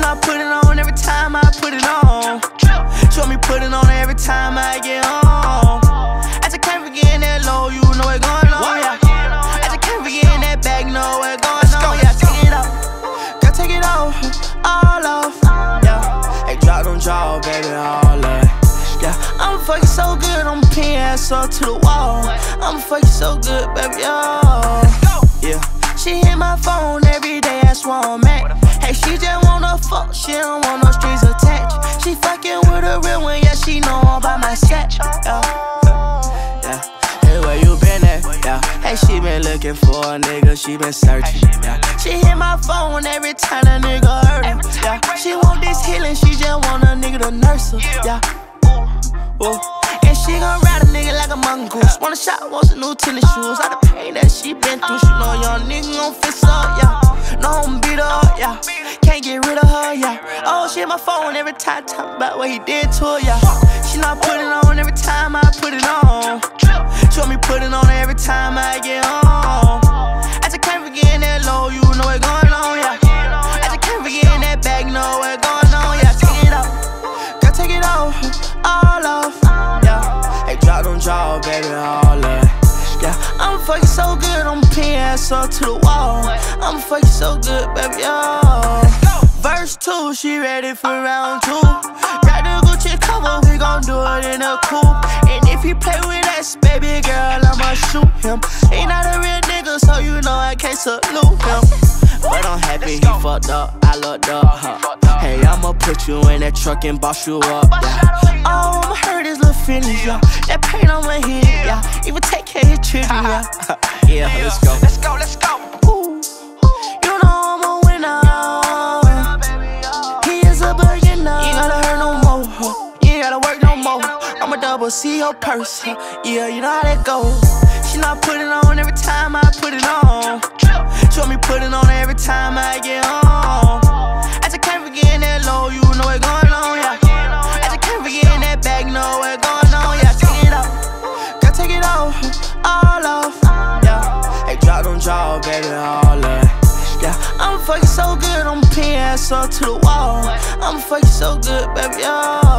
know I put it on every time I put it on. She want me put it on every time I get home. I just can't forget that low, you know what's going on, yeah. I just can't forget that back, know what's going on, yeah. Take it off, girl, take it off, all off, yeah. Hey, drop them jaws, baby, all up. Yeah, I'm fucking so good, I'm pin ass up to the wall. I'm fucking so good, baby, oh. Yeah, she hit my phone a real one, yeah, she know all about my set. Yeah, yeah. Hey, where you been at? Yeah. Hey, she been looking for a nigga, she been searching. Yeah. She hit my phone every time a nigga hurt her. Yeah. She want this healing, she just want a nigga to nurse her. Yeah. Ooh. And she gon' ride a nigga like a mongoose. Want a shot, wants a new tennis shoes. All the pain that she been through, she know young nigga gon' fix up, yeah. No, I'm beat up, yeah. Can't get rid of her, yeah. Oh, she hit my phone every time, talking about what he did to her, yeah. She not put it on every time I put it on. She want me put it on every time I get home. I just can't forget that low, you know what's going on, yeah. I just can't forget that back, know what's going on, yeah. Take it off, girl, take it off, all off, yeah. Hey, drop them jaws, baby, all up. Yeah, I'm fucking so good, ass up to the wall. I'm fucking so good, baby, oh. Verse 2, she ready for round 2. Got the Gucci cover, we gon' do it in a coupe. And if he play with us, baby girl, I'ma shoot him. He not a real nigga, so you know I can't salute him. But I'm happy he fucked up, I looked up. Huh. Hey, I'ma put you in that truck and boss you up. Yeah. His yeah. That pain on my head, yeah. Even take care of his children, yeah. yeah, let's go. Let's go, let's go. Ooh, you know I'm a winner. He is a beginner. You ain't gotta hurt no more. huh. You ain't gotta work no more. I'm a double C your purse. huh. Yeah, you know how that goes. She not put it on every time I put it on. She want me put it on every time I get home. Baby, all up. Yeah, I'm fucking so good, I'm pin ass up to the wall. I'm fucking so good, baby, oh.